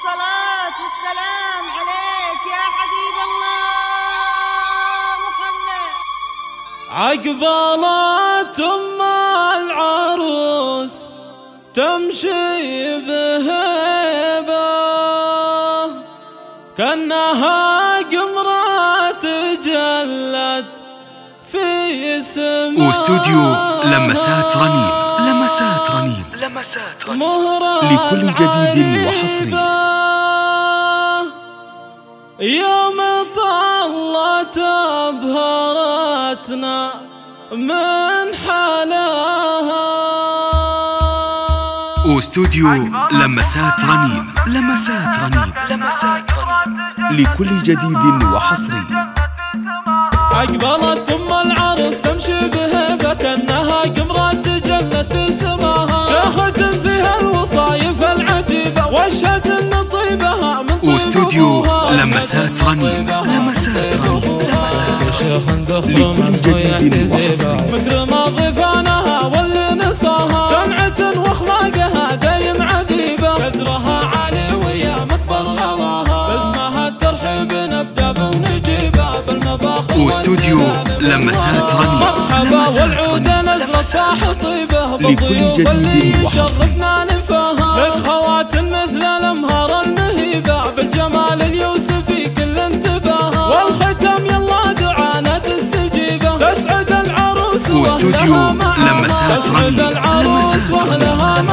السلام عليك يا حبيب الله محمد. عقبالات أم العروس تمشي بهيبة كأنها قمرة تجلت في سماء. واستوديو لمسات رنيم لمسات رنيم لمسات مهرة لكل جديد وحصري. يوم طلت أبهرتنا من حلاها. واستوديو لمسات رنيم لمسات رنيم لمسات رنيم لكل جديد وحصري. أقبلت أم العروس تمشي بهيبة كأنها قمرة واستوديو أبوها. لمسات رنيم لمسات رنيم لمسات شيخ ضخم لكل جديد وحصري. مكرمة ضيفانها واللي نصاها صنعة وأخلاقها دايم عذيبة قدرها عالي ويا مكبر غلاها باسمها الترحيب نبدا بنجيبها بالمباخر واستوديو لمسات رنيم مرحبا لمسات والعود صاح طيبة. لكل بالضيوف جديد وحصري. واستوديو. لمسات. العروس لمسات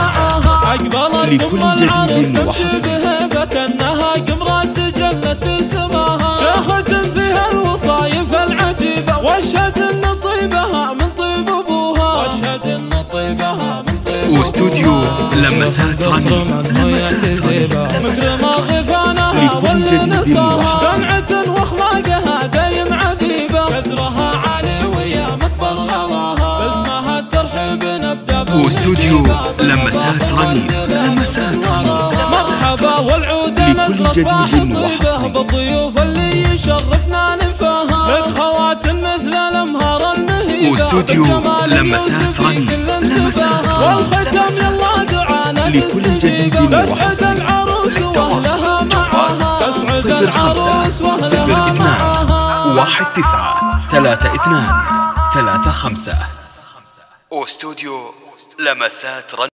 عقبالت لكل جديد وحصري. كأنها قمرة تجلت سماها شيخة فيها الوصايف العجيبة. واشهد أن طيبها من طيب أبوها. واشهد أن طيبها من طيب واستوديو لمسات رنيم لمسات رنيم واستوديو. لمسات رنيم لمسات رنيم مرحبا والعود لكل نزلت جديد وحصري. بالضيوف اللي يشرفنا نفاها لك خواتم مثل الأمهار المهيبه واستوديو لمسات. كل لمسات. رنيم. والختم يلا دعانا لكل جديد وحصري. العروس وأهلها معاها تسعد العروس وأهلها اثنان معاها واحد تسعة ثلاثة اثنان ثلاثة خمسة واستوديو لمسات رنيم